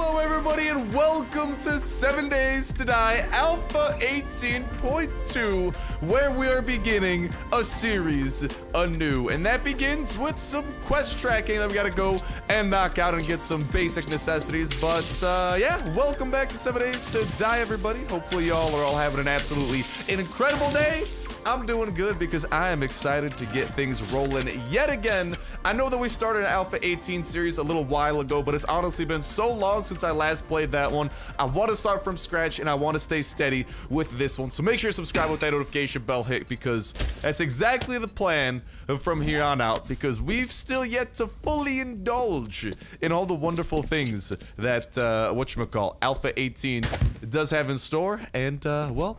Hello, everybody, and welcome to 7 Days to Die Alpha 18.2, where we are beginning a series anew. And that begins with some quest tracking that we gotta go and knock out and get some basic necessities. But, uh, yeah, welcome back to 7 Days to Die, everybody. Hopefully, y'all are all having an absolutely incredible day. I'm doing good because I am excited to get things rolling yet again. I know that we started an Alpha 18 series a little while ago, but it's honestly been so long since I last played that one. I want to start from scratch and I want to stay steady with this one. So make sure you subscribe with that notification bell hit because that's exactly the plan from here on out because we've still yet to fully indulge in all the wonderful things that, uh, whatchamacall, Alpha 18 does have in store. And, uh, well,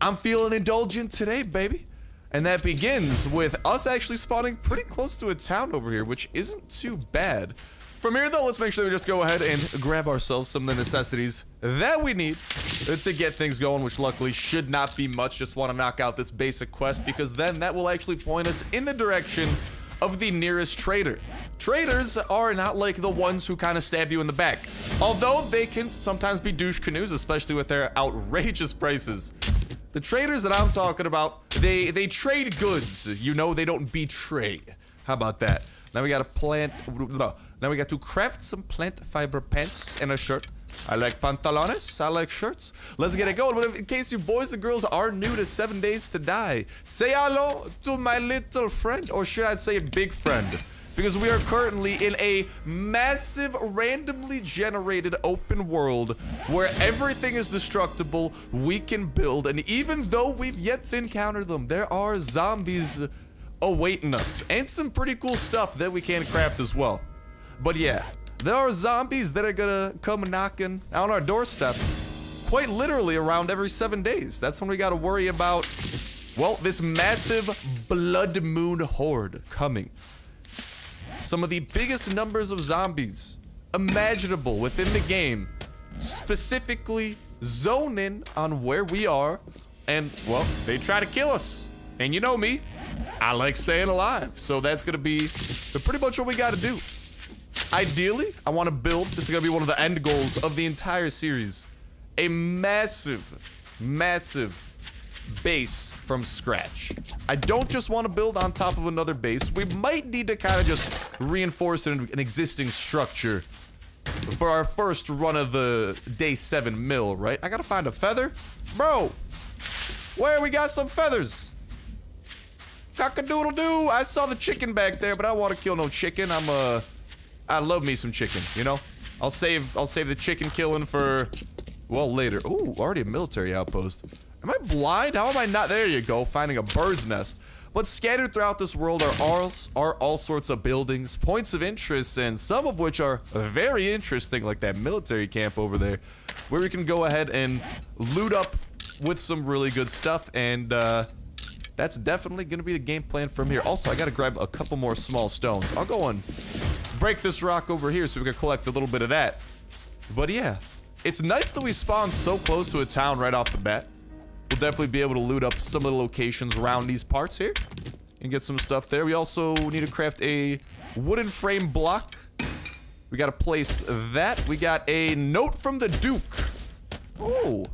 I'm feeling indulgent today, baby. And that begins with us actually spawning pretty close to a town over here, which isn't too bad. From here, though, let's make sure we just go ahead and grab ourselves some of the necessities that we need to get things going, which luckily should not be much. Just want to knock out this basic quest because then that will actually point us in the direction of the nearest trader. Traders are not like the ones who kind of stab you in the back, although they can sometimes be douche canoes, especially with their outrageous prices. The traders that I'm talking about, they they trade goods. You know, they don't betray. How about that? Now we got to plant. No, now we got to craft some plant fiber pants and a shirt. I like pantalones. I like shirts. Let's get it going. But in case you boys and girls are new to Seven Days to Die, say hello to my little friend, or should I say big friend? Because we are currently in a massive randomly generated open world where everything is destructible. We can build and even though we've yet to encounter them there are zombies awaiting us and some pretty cool stuff that we can craft as well. But yeah there are zombies that are gonna come knocking on our doorstep quite literally around every seven days. That's when we gotta worry about well this massive blood moon horde coming some of the biggest numbers of zombies imaginable within the game, specifically zone in on where we are, and, well, they try to kill us. And you know me, I like staying alive, so that's gonna be pretty much what we gotta do. Ideally, I want to build, this is gonna be one of the end goals of the entire series, a massive, massive base from scratch. I don't just want to build on top of another base. We might need to kind of just reinforce an, an existing structure for our first run of the day seven mill, right? I gotta find a feather. Bro, where we got some feathers? Cock-a-doodle-doo. I saw the chicken back there, but I don't want to kill no chicken. I'm, uh, I love me some chicken, you know? I'll save, I'll save the chicken killing for, well, later. Ooh, already a military outpost. Am I blind? How am I not? There you go, finding a bird's nest. But scattered throughout this world are all, are all sorts of buildings, points of interest, and some of which are very interesting, like that military camp over there, where we can go ahead and loot up with some really good stuff, and uh, that's definitely going to be the game plan from here. Also, I got to grab a couple more small stones. I'll go and break this rock over here so we can collect a little bit of that. But yeah, it's nice that we spawn so close to a town right off the bat. We'll definitely be able to loot up some of the locations around these parts here and get some stuff there. We also need to craft a wooden frame block. We got to place that. We got a note from the Duke. Oh,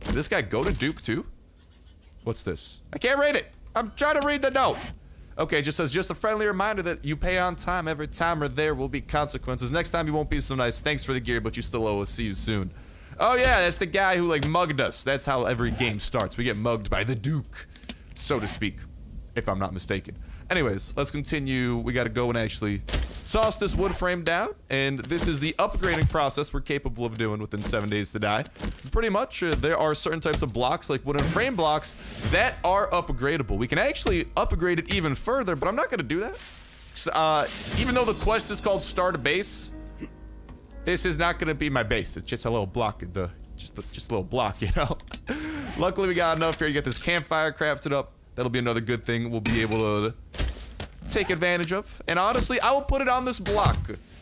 did this guy go to Duke too? What's this? I can't read it. I'm trying to read the note. Okay, just says, just a friendly reminder that you pay on time every time or there will be consequences. Next time you won't be so nice. Thanks for the gear, but you still owe us. See you soon. Oh yeah, that's the guy who like mugged us. That's how every game starts. We get mugged by the Duke, so to speak, if I'm not mistaken. Anyways, let's continue. We gotta go and actually toss this wood frame down, and this is the upgrading process we're capable of doing within seven days to die. Pretty much, uh, there are certain types of blocks, like wooden frame blocks, that are upgradable. We can actually upgrade it even further, but I'm not gonna do that. Uh, even though the quest is called Start a Base, this is not gonna be my base. It's just a little block, the just just a little block, you know. Luckily, we got enough here to get this campfire crafted up. That'll be another good thing we'll be able to take advantage of. And honestly, I will put it on this block.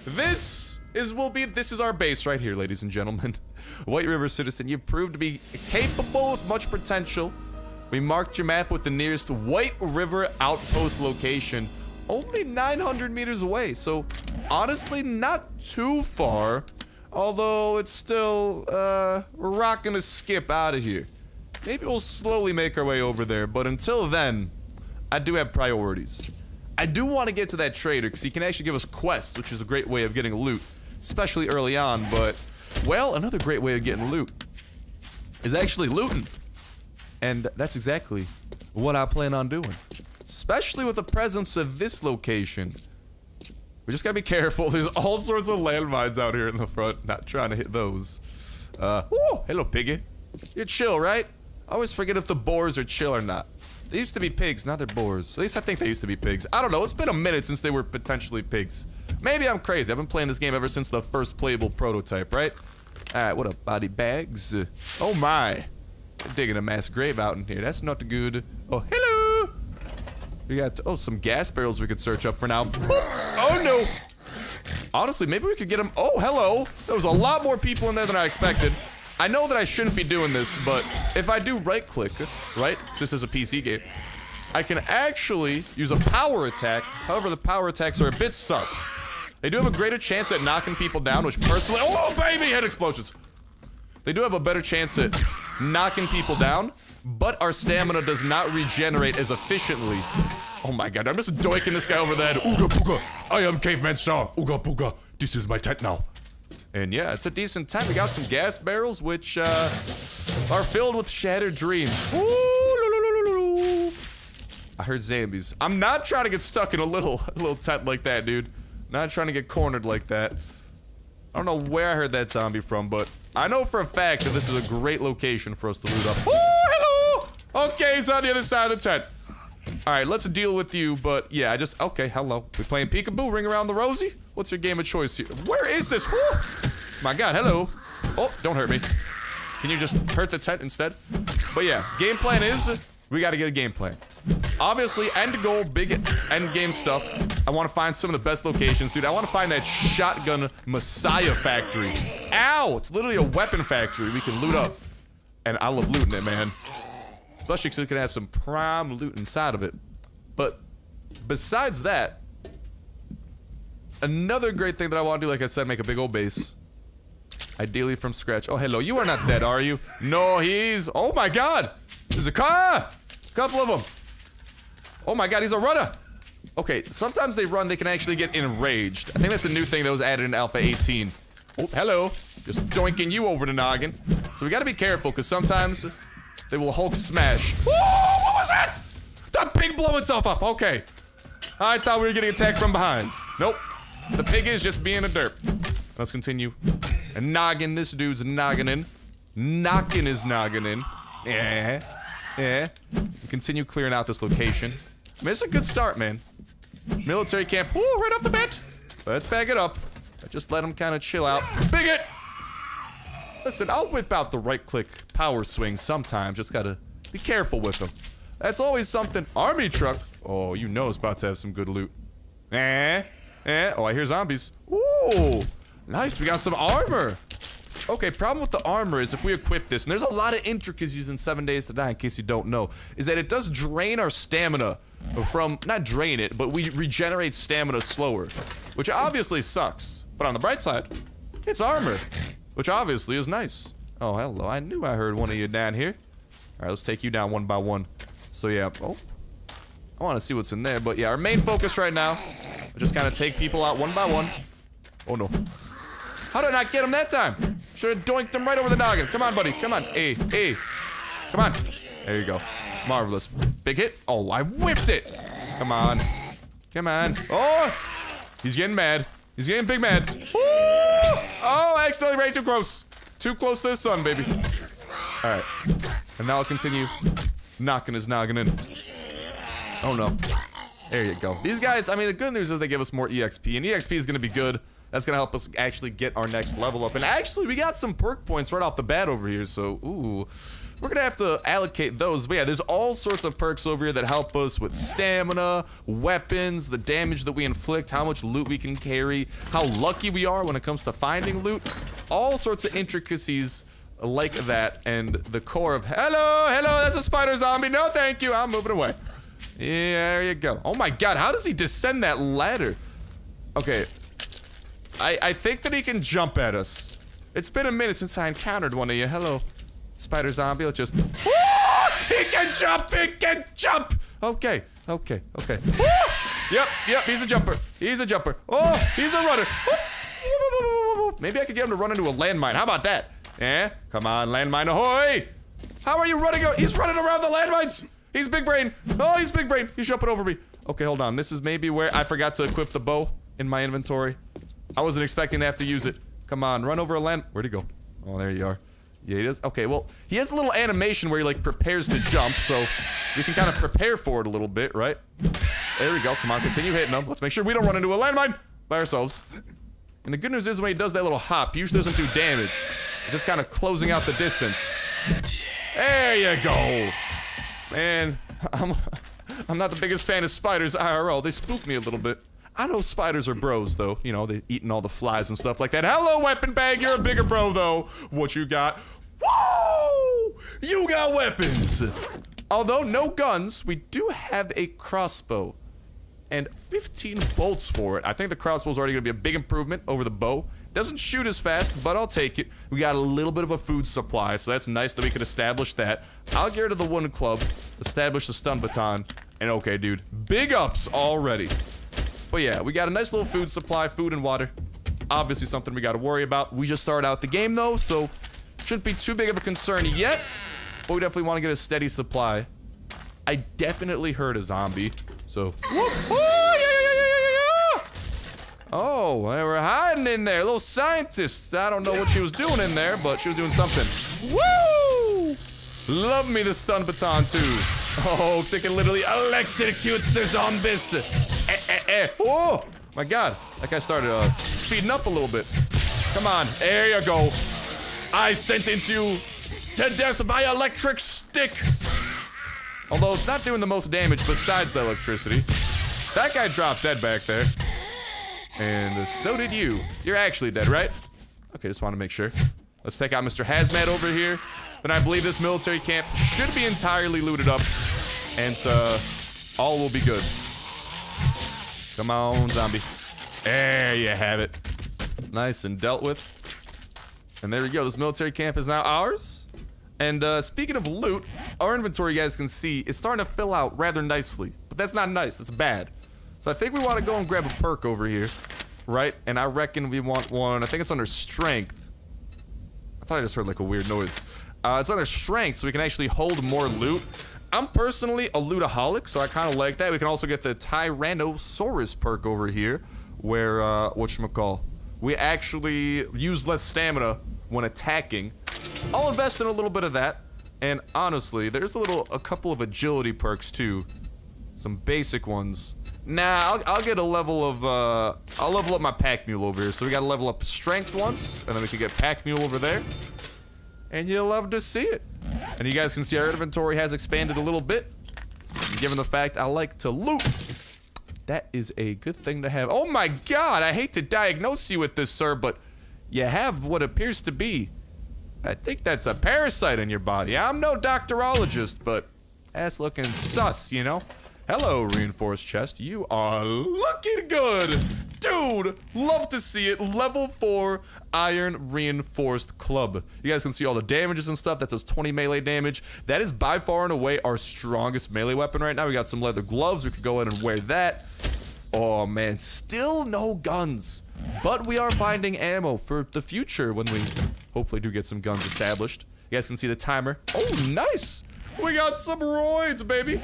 This is will be this is our base right here, ladies and gentlemen. White River Citizen, you've proved to be capable with much potential. We marked your map with the nearest White River outpost location only 900 meters away. So honestly, not too far. Although it's still, uh, we're rocking a skip out of here. Maybe we'll slowly make our way over there, but until then, I do have priorities. I do want to get to that trader because he can actually give us quests, which is a great way of getting loot, especially early on, but, well, another great way of getting loot is actually looting. And that's exactly what I plan on doing. Especially with the presence of this location. We just gotta be careful. There's all sorts of landmines out here in the front. Not trying to hit those. Uh, whoa, hello, piggy. You're chill, right? I always forget if the boars are chill or not. They used to be pigs, now they're boars. At least I think they used to be pigs. I don't know, it's been a minute since they were potentially pigs. Maybe I'm crazy. I've been playing this game ever since the first playable prototype, right? Alright, what up, body bags? Uh, oh my. They're digging a mass grave out in here. That's not good. Oh, hello! We got, oh, some gas barrels we could search up for now. Boop. Oh, no. Honestly, maybe we could get them. Oh, hello. There was a lot more people in there than I expected. I know that I shouldn't be doing this, but if I do right click, right, this is a PC game, I can actually use a power attack. However, the power attacks are a bit sus. They do have a greater chance at knocking people down, which personally, oh baby, head explosions. They do have a better chance at knocking people down, but our stamina does not regenerate as efficiently. Oh my god, I'm just doiking this guy over the head. Ooga booga, I am Caveman Star. Ooga booga, this is my tent now. And yeah, it's a decent tent. We got some gas barrels, which uh, are filled with shattered dreams. Ooh, I heard zombies. I'm not trying to get stuck in a little, a little tent like that, dude. Not trying to get cornered like that. I don't know where I heard that zombie from, but I know for a fact that this is a great location for us to loot up. Oh, hello! Okay, he's on the other side of the tent. All right, let's deal with you, but yeah, I just, okay, hello. We playing peekaboo, ring around the rosy? What's your game of choice here? Where is this? Woo! My god, hello. Oh, don't hurt me. Can you just hurt the tent instead? But yeah, game plan is, we gotta get a game plan. Obviously, end goal, big end game stuff. I want to find some of the best locations. Dude, I want to find that shotgun messiah factory. Ow! It's literally a weapon factory we can loot up. And I love looting it, man. Especially because it can have some prime loot inside of it. But besides that, another great thing that I want to do, like I said, make a big old base. Ideally from scratch. Oh, hello. You are not dead, are you? No, he's... Oh, my God. There's a car. A couple of them. Oh, my God. He's a runner. Okay, sometimes they run, they can actually get enraged. I think that's a new thing that was added in Alpha 18. Oh, hello. Just doinking you over the noggin. So we gotta be careful, because sometimes they will Hulk smash. Oh, what was that? That pig blew itself up. Okay. I thought we were getting attacked from behind. Nope. The pig is just being a derp. Let's continue. And noggin this dude's noggin in. Knocking his noggin in. Yeah. Yeah. Continue clearing out this location. I mean, it's a good start, man. Military camp. Ooh, right off the bat. Let's back it up. Just let him kind of chill out. Bigot! Listen, I'll whip out the right-click power swing sometimes. Just gotta be careful with them. That's always something. Army truck. Oh, you know it's about to have some good loot. Eh? Eh? Oh, I hear zombies. Ooh. Nice, we got some armor. Okay, problem with the armor is if we equip this, and there's a lot of intricacies in 7 Days to Die in case you don't know, is that it does drain our stamina from, not drain it, but we regenerate stamina slower, which obviously sucks. But on the bright side, it's armor, which obviously is nice. Oh, hello, I knew I heard one of you down here. All right, let's take you down one by one. So yeah, oh, I want to see what's in there, but yeah, our main focus right now, just kind of take people out one by one. Oh no. How did I not get him that time? Should have doinked him right over the noggin. Come on, buddy. Come on. Hey, hey. Come on. There you go. Marvelous. Big hit. Oh, I whiffed it. Come on. Come on. Oh! He's getting mad. He's getting big mad. Oh, I accidentally ran too close. Too close to the sun, baby. Alright. And now I'll continue knocking his noggin in. Oh no. There you go. These guys, I mean, the good news is they give us more EXP, and EXP is going to be good. That's going to help us actually get our next level up. And actually, we got some perk points right off the bat over here, so, ooh. We're to have to allocate those. But yeah, there's all sorts of perks over here that help us with stamina, weapons, the damage that we inflict, how much loot we can carry, how lucky we are when it comes to finding loot. All sorts of intricacies like that. And the core of, hello, hello, that's a spider zombie. No, thank you. I'm moving away. Yeah, there you go. Oh my god, how does he descend that ladder? Okay. I, I think that he can jump at us. It's been a minute since I encountered one of you. Hello, spider zombie. Let's just. Ah! He can jump. He can jump. Okay. Okay. Okay. Yep. Yep. He's a jumper. He's a jumper. Oh, he's a runner. Maybe I could get him to run into a landmine. How about that? Eh? Come on, landmine ahoy! How are you running? He's running around the landmines. He's big brain. Oh, he's big brain. He's jumping over me. Okay, hold on. This is maybe where I forgot to equip the bow in my inventory. I wasn't expecting to have to use it. Come on, run over a land. Where'd he go? Oh, there you are. Yeah, he does. Okay, well, he has a little animation where he, like, prepares to jump, so we can kind of prepare for it a little bit, right? There we go. Come on, continue hitting him. Let's make sure we don't run into a landmine by ourselves. And the good news is when he does that little hop, he usually doesn't do damage. Just kind of closing out the distance. There you go. Man, I'm, I'm not the biggest fan of spiders IRL. They spook me a little bit. I know spiders are bros, though. You know, they eating all the flies and stuff like that. Hello, weapon bag. You're a bigger bro, though. What you got? Whoa! You got weapons. Although no guns, we do have a crossbow. And 15 bolts for it. I think the crossbow is already going to be a big improvement over the bow. Doesn't shoot as fast, but I'll take it. We got a little bit of a food supply, so that's nice that we could establish that. I'll get rid of the wooden club, establish the stun baton, and okay, dude. Big ups already. But yeah, we got a nice little food supply, food and water. Obviously something we got to worry about. We just started out the game, though, so shouldn't be too big of a concern yet. But we definitely want to get a steady supply. I definitely heard a zombie, so... Oh, they were hiding in there. Little scientist. I don't know what she was doing in there, but she was doing something. Woo! Love me the stun baton, too. Oh, cause it can literally electrocute the zombies. Eh, eh, eh. Oh, my God. That guy started uh, speeding up a little bit. Come on. There you go. I sentence you to death by electric stick. Although it's not doing the most damage besides the electricity. That guy dropped dead back there. And so did you. You're actually dead, right? Okay, just want to make sure. Let's take out Mr. Hazmat over here. Then I believe this military camp should be entirely looted up. And, uh, all will be good. Come on, zombie. There you have it. Nice and dealt with. And there we go. This military camp is now ours. And, uh, speaking of loot, our inventory, you guys can see, is starting to fill out rather nicely. But that's not nice. That's bad. So I think we want to go and grab a perk over here, right? And I reckon we want one, I think it's under strength. I thought I just heard like a weird noise. Uh, it's under strength, so we can actually hold more loot. I'm personally a lootaholic, so I kind of like that. We can also get the Tyrannosaurus perk over here, where, uh, whatchamacall, we actually use less stamina when attacking. I'll invest in a little bit of that. And honestly, there's a little, a couple of agility perks too. Some basic ones. Nah, I'll, I'll get a level of, uh, I'll level up my pack mule over here. So we gotta level up strength once, and then we can get pack mule over there. And you'll love to see it. And you guys can see our inventory has expanded a little bit. Given the fact I like to loot, that is a good thing to have. Oh my god, I hate to diagnose you with this, sir, but you have what appears to be. I think that's a parasite in your body. I'm no doctorologist, but that's looking sus, you know? Hello, reinforced chest. You are looking good. Dude, love to see it. Level 4 iron reinforced club. You guys can see all the damages and stuff. That does 20 melee damage. That is by far and away our strongest melee weapon right now. We got some leather gloves. We could go in and wear that. Oh, man. Still no guns. But we are finding ammo for the future when we hopefully do get some guns established. You guys can see the timer. Oh, nice. We got some roids, baby.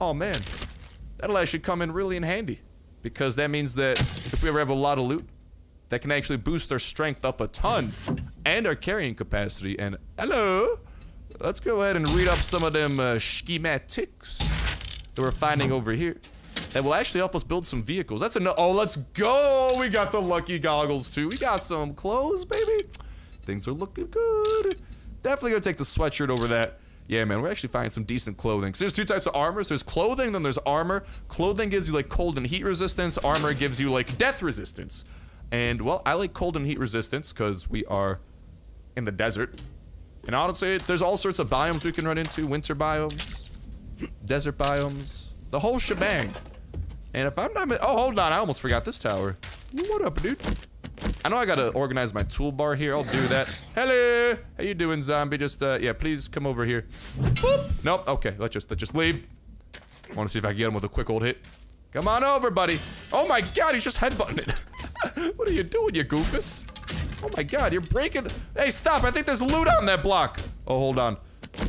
Oh man, that'll actually come in really in handy. Because that means that if we ever have a lot of loot, that can actually boost our strength up a ton. And our carrying capacity. And hello! Let's go ahead and read up some of them uh, schematics that we're finding over here. That will actually help us build some vehicles. That's enough. Oh, let's go! We got the lucky goggles too. We got some clothes, baby. Things are looking good. Definitely gonna take the sweatshirt over that. Yeah, man, we're actually finding some decent clothing. So there's two types of armor. So there's clothing, then there's armor. Clothing gives you like cold and heat resistance. Armor gives you like death resistance. And well, I like cold and heat resistance because we are in the desert. And honestly, there's all sorts of biomes we can run into. Winter biomes, desert biomes, the whole shebang. And if I'm not, oh, hold on, I almost forgot this tower. What up, dude? I know I gotta organize my toolbar here. I'll do that. Hello. How you doing, zombie? Just, uh, yeah, please come over here. Boop. Nope. Okay, let's just, let's just leave. To see if I can get him with a quick old hit. Come on over, buddy. Oh my god, he's just headbutting it. what are you doing, you goofus? Oh my god, you're breaking. Hey, stop. I think there's loot on that block. Oh, hold on.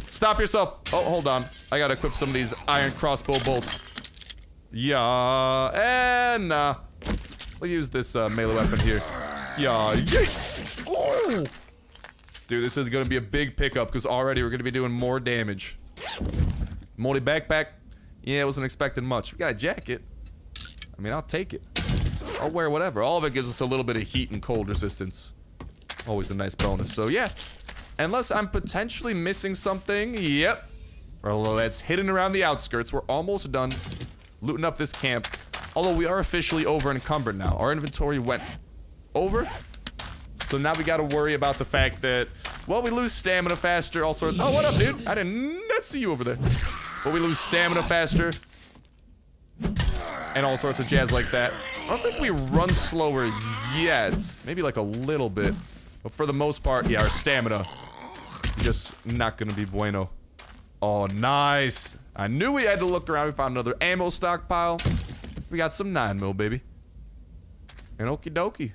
Stop yourself. Oh, hold on. I gotta equip some of these iron crossbow bolts. Yeah, and uh, we'll use this uh, melee weapon here. Yeah, yeah. Oh. Dude, this is gonna be a big pickup because already we're gonna be doing more damage. Moldy backpack. Yeah, I wasn't expecting much. We got a jacket. I mean, I'll take it. I'll wear whatever. All of it gives us a little bit of heat and cold resistance. Always a nice bonus. So yeah, unless I'm potentially missing something. Yep. Although that's hidden around the outskirts. We're almost done looting up this camp. Although we are officially over encumbered now. Our inventory went over. So now we gotta worry about the fact that, well, we lose stamina faster. Also, oh, what up, dude? I did not see you over there. But we lose stamina faster. And all sorts of jazz like that. I don't think we run slower yet. Maybe like a little bit. But for the most part, yeah, our stamina just not gonna be bueno. Oh, nice. I knew we had to look around. We found another ammo stockpile. We got some 9 mil, baby. And okie dokie.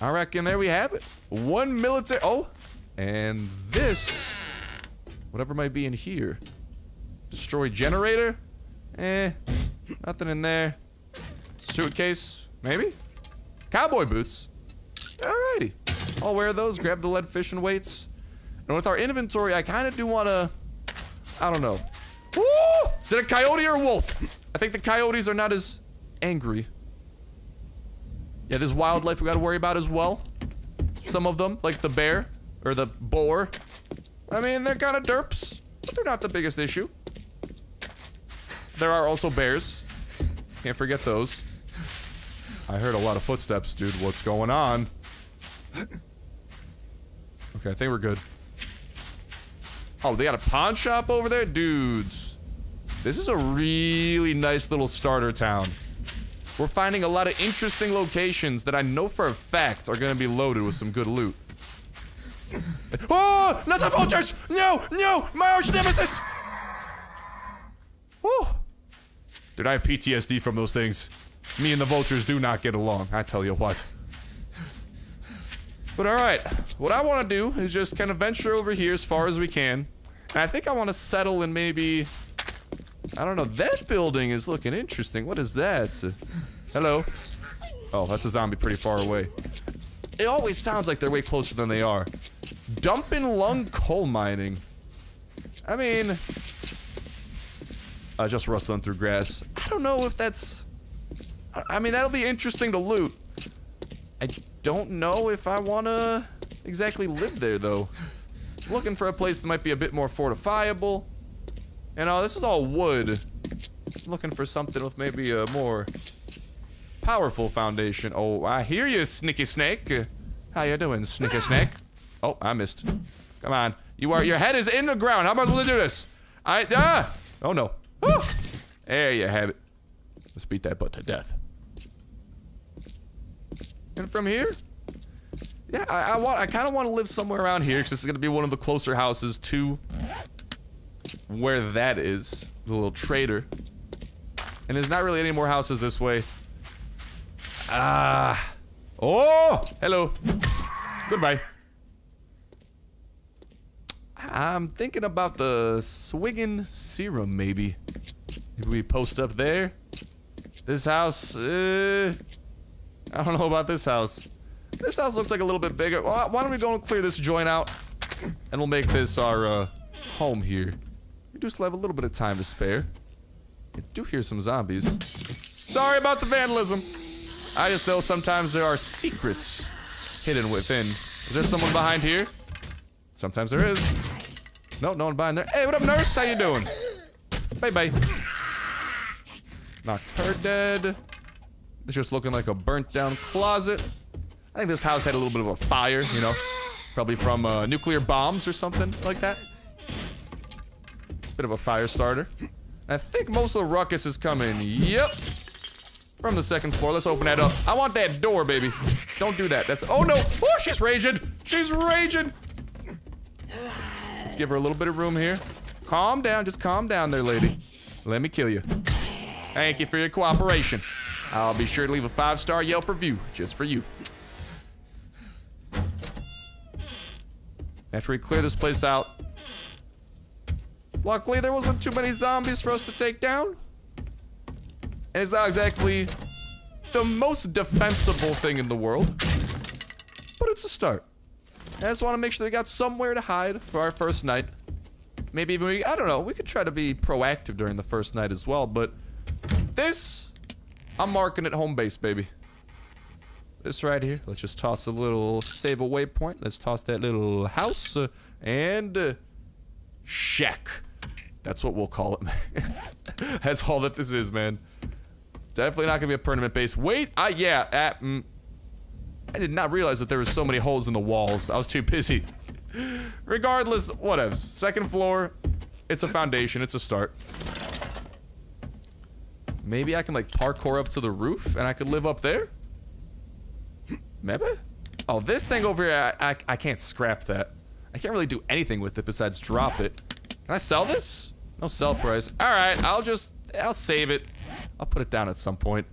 I reckon there we have it. One military. Oh, and this. Whatever might be in here. Destroy generator? Eh. Nothing in there. Suitcase? Maybe? Cowboy boots? Alrighty. I'll wear those, grab the lead fishing weights. And with our inventory, I kind of do want to... I don't know. Woo! Is it a coyote or a wolf? I think the coyotes are not as angry. Yeah, there's wildlife we gotta worry about as well. Some of them, like the bear, or the boar. I mean, they're kind of derps, but they're not the biggest issue. There are also bears. Can't forget those. I heard a lot of footsteps, dude. What's going on? Okay, I think we're good. Oh, they got a pawn shop over there? Dudes. This is a really nice little starter town. We're finding a lot of interesting locations that I know for a fact are going to be loaded with some good loot. Oh! Not the vultures! No! No! My arch nemesis! Whew. Dude, I have PTSD from those things. Me and the vultures do not get along, I tell you what. But alright, what I want to do is just kind of venture over here as far as we can. And I think I want to settle in maybe... I don't know, that building is looking interesting. What is that? Hello? Oh, that's a zombie pretty far away. It always sounds like they're way closer than they are. Dumping lung coal mining. I mean... Uh, just rustling through grass. I don't know if that's... I mean, that'll be interesting to loot. I don't know if I want to exactly live there, though. Looking for a place that might be a bit more fortifiable. And uh, this is all wood. Looking for something with maybe a more powerful foundation. Oh, I hear you, Snicky Snake. How you doing, Snicky Snake? Oh, I missed. Come on. You are your head is in the ground. How am I supposed to do this? I ah! Oh no. Woo! There you have it. Let's beat that butt to death. And from here, yeah, I, I want. I kind of want to live somewhere around here because this is gonna be one of the closer houses to where that is. The little trader. And there's not really any more houses this way. Ah. Oh! Hello. Goodbye. I'm thinking about the Swiggin Serum, maybe. Maybe we post up there. This house, uh, I don't know about this house. This house looks like a little bit bigger. Why don't we go and clear this joint out? And we'll make this our, uh, home here. We do still have a little bit of time to spare. I do hear some zombies. Sorry about the vandalism. I just know sometimes there are secrets hidden within. Is there someone behind here? Sometimes there is. No, no one behind there. Hey, what up, nurse? How you doing? Bye-bye. Knocked her dead. It's just looking like a burnt down closet. I think this house had a little bit of a fire, you know. Probably from uh, nuclear bombs or something like that. Bit of a fire starter. I think most of the ruckus is coming, yep, from the second floor. Let's open that up. I want that door, baby. Don't do that. That's- Oh, no. Oh, she's raging. She's raging. Let's give her a little bit of room here. Calm down. Just calm down there, lady. Let me kill you. Thank you for your cooperation. I'll be sure to leave a five-star Yelp review just for you. After we clear this place out. Luckily, there wasn't too many zombies for us to take down. And it's not exactly the most defensible thing in the world. But it's a start. I just want to make sure we got somewhere to hide for our first night. Maybe even we, I don't know, we could try to be proactive during the first night as well, but this, I'm marking it home base, baby. This right here, let's just toss a little save a waypoint. Let's toss that little house uh, and uh, shack. That's what we'll call it. That's all that this is, man. Definitely not gonna be a permanent base. Wait, uh, yeah, uh, mm, I did not realize that there was so many holes in the walls. I was too busy. Regardless, whatevs. Second floor, it's a foundation, it's a start. Maybe I can like parkour up to the roof and I could live up there? Maybe? Oh, this thing over here, I, I, I can't scrap that. I can't really do anything with it besides drop it. Can I sell this? No sell price. Alright, I'll just, I'll save it. I'll put it down at some point.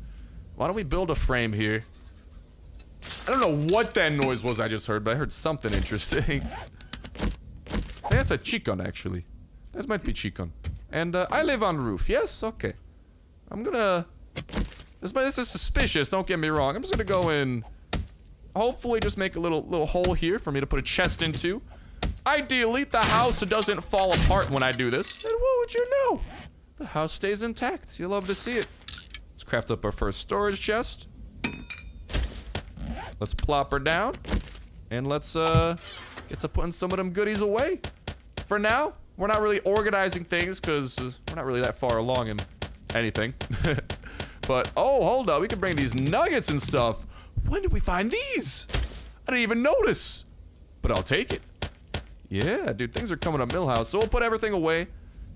Why don't we build a frame here? I don't know what that noise was I just heard, but I heard something interesting. That's a chicken, actually. That might be chicken. And uh, I live on roof. Yes? Okay. I'm gonna... This, this is suspicious, don't get me wrong. I'm just gonna go in... Hopefully just make a little little hole here for me to put a chest into. Ideally, the house so doesn't fall apart when I do this. And what would you know? The house stays intact. You love to see it. Let's craft up our first storage chest. Let's plop her down. And let's, uh, get to putting some of them goodies away. For now, we're not really organizing things because we're not really that far along in anything. but, oh, hold up. We can bring these nuggets and stuff. When did we find these? I didn't even notice. But I'll take it. Yeah, dude, things are coming up Milhouse. So we'll put everything away.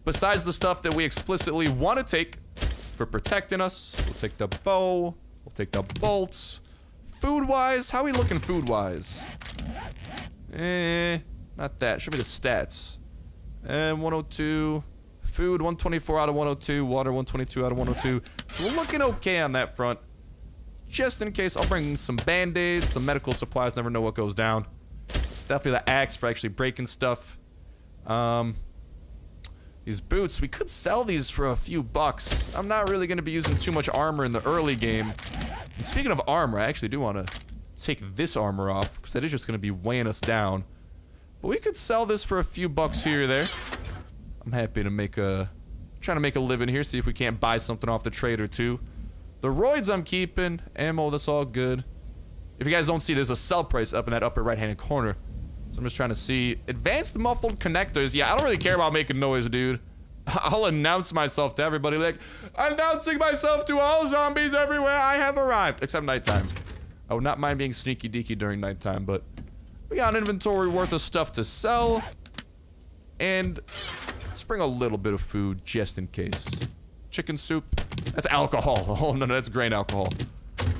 Besides the stuff that we explicitly want to take for protecting us. We'll take the bow. We'll take the bolts. Food-wise, how we looking food-wise? Eh, not that. Show me the stats. And 102. Food, 124 out of 102. Water, 122 out of 102. So we're looking okay on that front. Just in case, I'll bring some band-aids, some medical supplies. Never know what goes down. Definitely the axe for actually breaking stuff. Um, these boots, we could sell these for a few bucks. I'm not really going to be using too much armor in the early game. And speaking of armor, I actually do want to take this armor off, because that is just going to be weighing us down. But we could sell this for a few bucks here or there. I'm happy to make a... Trying to make a living here, see if we can't buy something off the trade or two. The roids I'm keeping. Ammo, that's all good. If you guys don't see, there's a sell price up in that upper right-hand corner. So I'm just trying to see. Advanced muffled connectors. Yeah, I don't really care about making noise, dude. I'll announce myself to everybody like, announcing myself to all zombies everywhere, I have arrived. Except nighttime. I would not mind being sneaky deaky during nighttime, but we got an inventory worth of stuff to sell. And bring a little bit of food just in case. Chicken soup. That's alcohol. Oh, no, no, that's grain alcohol.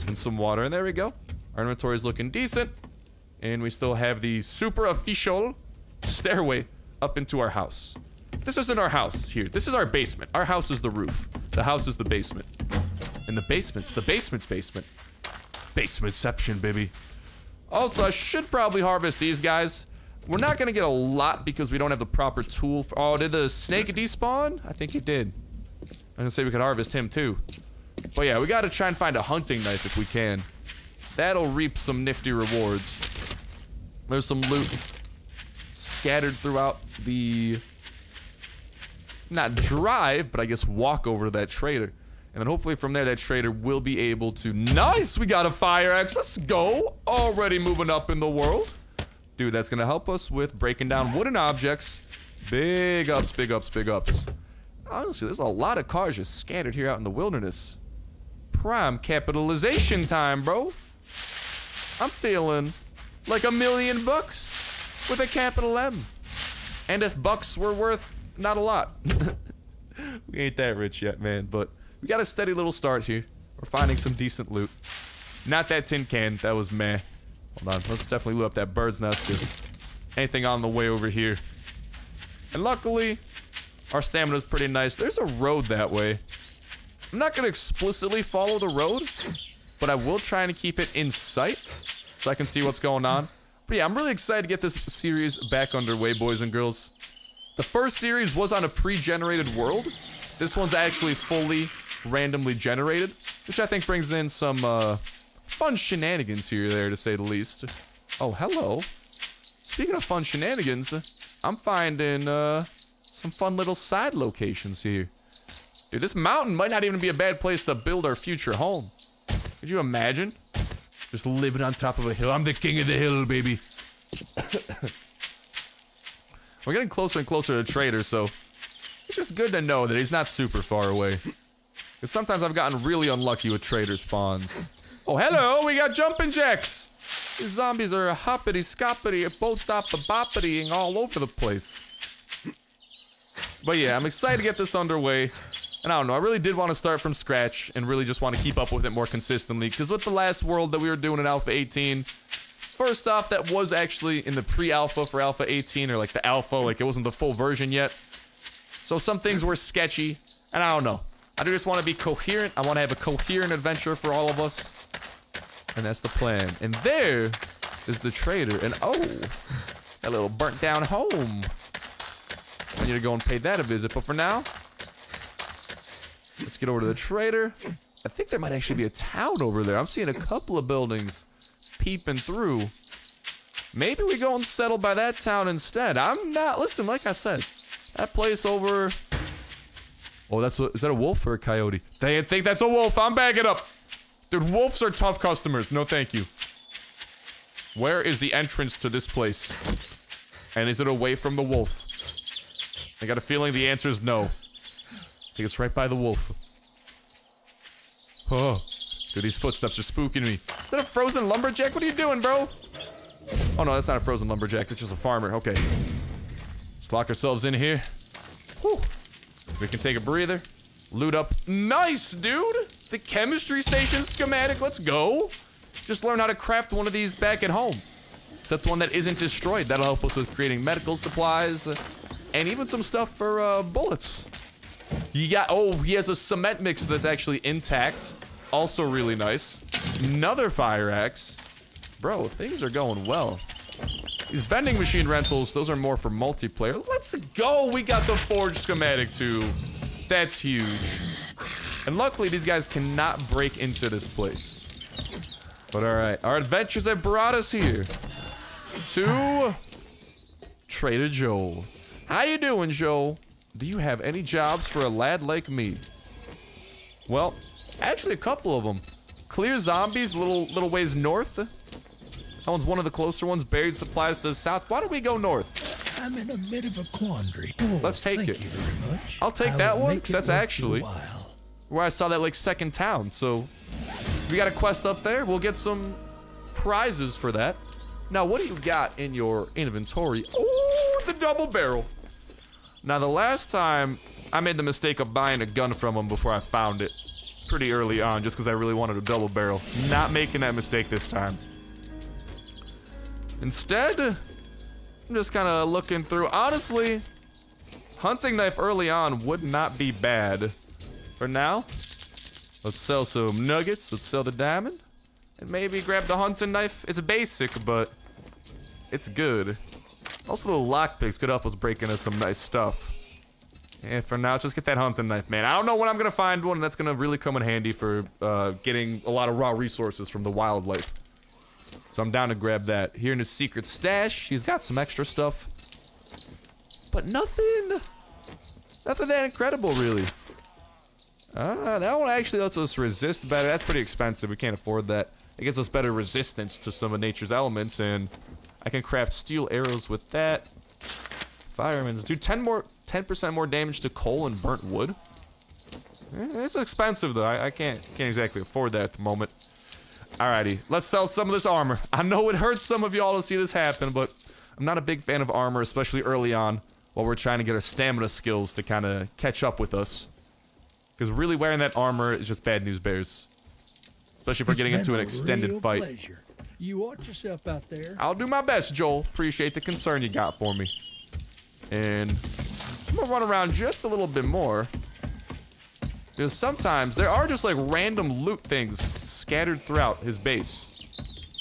And some water. And there we go. Our inventory is looking decent. And we still have the super official stairway up into our house. This isn't our house here. This is our basement. Our house is the roof. The house is the basement. And the basement's the basement's basement. Basementception, baby. Also, I should probably harvest these guys. We're not gonna get a lot because we don't have the proper tool. For, oh, did the snake despawn? I think it did. I was gonna say we could harvest him too. But yeah, we gotta try and find a hunting knife if we can. That'll reap some nifty rewards. There's some loot scattered throughout the not drive, but I guess walk over to that trader. And then hopefully from there, that trader will be able to... Nice! We got a fire axe. Let's go. Already moving up in the world. Dude, that's going to help us with breaking down wooden objects. Big ups, big ups, big ups. Honestly, there's a lot of cars just scattered here out in the wilderness. Prime capitalization time, bro. I'm feeling like a million bucks with a capital M. And if bucks were worth not a lot. we ain't that rich yet, man, but we got a steady little start here. We're finding some decent loot. Not that tin can. That was meh. Hold on. Let's definitely loot up that bird's nest. Just anything on the way over here. And luckily, our stamina's pretty nice. There's a road that way. I'm not going to explicitly follow the road, but I will try and keep it in sight so I can see what's going on. But yeah, I'm really excited to get this series back underway, boys and girls. The first series was on a pre-generated world. This one's actually fully randomly generated, which I think brings in some uh, fun shenanigans here there, to say the least. Oh, hello. Speaking of fun shenanigans, I'm finding uh, some fun little side locations here. Dude, this mountain might not even be a bad place to build our future home. Could you imagine? Just living on top of a hill. I'm the king of the hill, baby. We're getting closer and closer to Trader, so it's just good to know that he's not super far away. Because sometimes I've gotten really unlucky with Trader spawns. Oh, hello, we got jumping jacks. These zombies are hoppity scoppity, both up boppitying all over the place. But yeah, I'm excited to get this underway. And I don't know, I really did want to start from scratch and really just want to keep up with it more consistently. Because with the last world that we were doing in Alpha 18, first off, that was actually in the pre-alpha for Alpha 18, or like the alpha, like it wasn't the full version yet. So some things were sketchy, and I don't know. I just want to be coherent. I want to have a coherent adventure for all of us. And that's the plan. And there is the trader. And oh, that little burnt down home. I need to go and pay that a visit. But for now, let's get over to the trader. I think there might actually be a town over there. I'm seeing a couple of buildings peeping through. Maybe we go and settle by that town instead. I'm not, listen, like I said, that place over. Oh, that's a, is that a wolf or a coyote? They think that's a wolf. I'm backing up. Dude, wolves are tough customers. No, thank you. Where is the entrance to this place? And is it away from the wolf? I got a feeling the answer is no. I think it's right by the wolf. Oh. Dude, these footsteps are spooking me. Is that a frozen lumberjack? What are you doing, bro? Oh, no, that's not a frozen lumberjack. That's just a farmer. Okay. Let's lock ourselves in here. Whew. We can take a breather. Loot up. Nice, dude! The chemistry station schematic. Let's go. Just learn how to craft one of these back at home. Except one that isn't destroyed. That'll help us with creating medical supplies. Uh, and even some stuff for uh, bullets. You got, oh, he has a cement mix that's actually intact. Also really nice. Another fire axe. Bro, things are going well. These vending machine rentals, those are more for multiplayer. Let's go! We got the forge schematic too. That's huge. And luckily, these guys cannot break into this place. But alright, our adventures have brought us here. To... Trader Joel. How you doing, Joel? Do you have any jobs for a lad like me? Well, actually a couple of them. Clear zombies, little little ways north. That one's one of the closer ones. Buried supplies to the south. Why don't we go north? I'm in a bit of a quandary. Oh, Let's take thank it. You very much. I'll take I that one, make 'cause it that's actually-. Where I saw that like second town. So we got a quest up there. We'll get some prizes for that. Now, what do you got in your inventory? Oh, the double barrel. Now, the last time I made the mistake of buying a gun from him before I found it pretty early on, just because I really wanted a double barrel. Not making that mistake this time. Instead, I'm just kind of looking through. Honestly, hunting knife early on would not be bad. For now, let's sell some nuggets. Let's sell the diamond. And maybe grab the hunting knife. It's basic, but it's good. Also, the lockpicks could help us break into some nice stuff. And for now, just get that hunting knife, man. I don't know when I'm gonna find one that's gonna really come in handy for uh, getting a lot of raw resources from the wildlife. So I'm down to grab that. Here in his secret stash, he's got some extra stuff. But nothing... Nothing that incredible, really. Ah, that one actually lets us resist better. That's pretty expensive. We can't afford that. It gives us better resistance to some of nature's elements, and I can craft steel arrows with that. Fireman's do 10 more, 10% more damage to coal and burnt wood. Eh, It's expensive though. I, I can't can't exactly afford that at the moment. Alrighty, let's sell some of this armor. I know it hurts some of y'all to see this happen, but I'm not a big fan of armor, especially early on, while we're trying to get our stamina skills to kind of catch up with us. Because really wearing that armor is just bad news bears. especially if we're getting into an extended fight. Pleasure. You watch yourself out there. I'll do my best, Joel. Appreciate the concern you got for me. And I'm gonna run around just a little bit more. Because sometimes there are just like random loot things scattered throughout his base.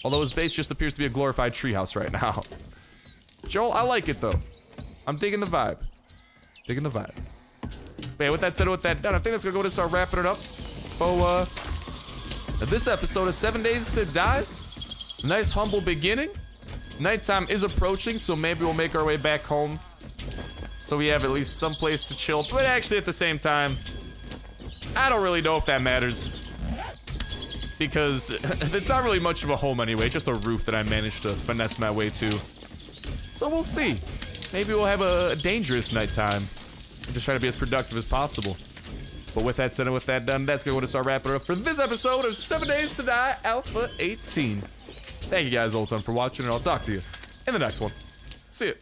Although his base just appears to be a glorified treehouse right now. Joel, I like it though. I'm digging the vibe. Digging the vibe. Yeah, with that said, with that done, I think that's gonna go to start wrapping it up. Oh, uh, this episode of Seven Days to Die. Nice humble beginning. Nighttime is approaching, so maybe we'll make our way back home. So we have at least some place to chill. But actually, at the same time, I don't really know if that matters. Because it's not really much of a home anyway, just a roof that I managed to finesse my way to. So we'll see. Maybe we'll have a dangerous nighttime. Just trying to be as productive as possible. But with that said and with that done, that's going to start wrapping it up for this episode of 7 Days to Die Alpha 18. Thank you guys all time for watching, and I'll talk to you in the next one. See ya.